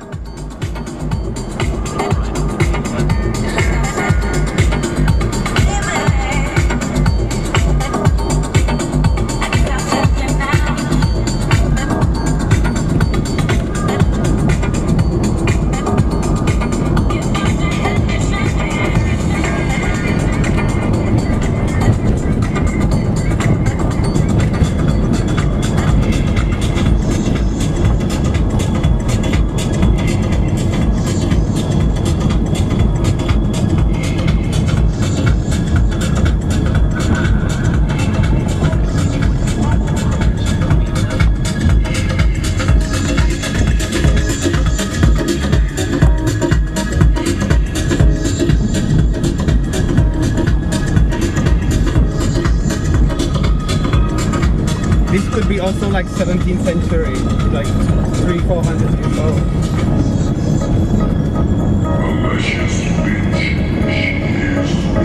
Could be also like 17th century, like three, four hundred years old. Bitch,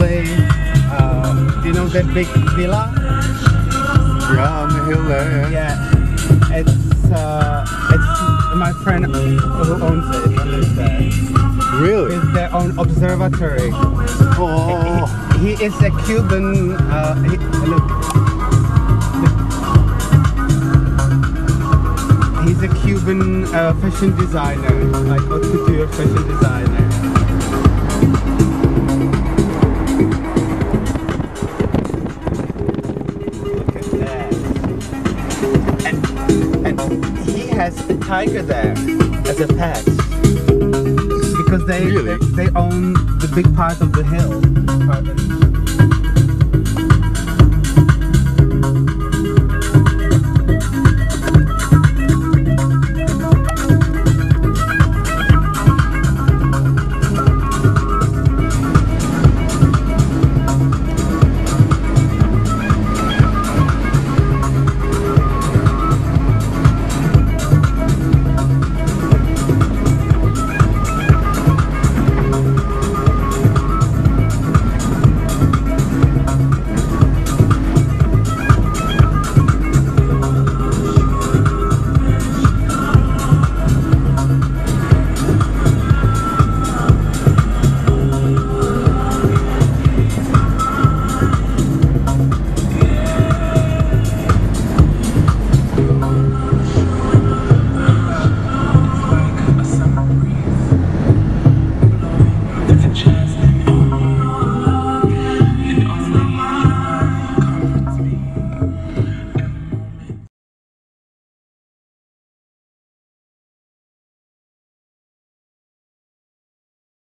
Uh, do you know that big villa? Yeah, on the hill there. Yeah. Yeah, it's uh, it's my friend who owns it lives there. Really? It's their own observatory. Oh. He, he is a Cuban. Uh, he, look, he's a Cuban uh, fashion designer, like haute couture fashion designer. A tiger there as a pet because they Really? they, they own the big part of the hill.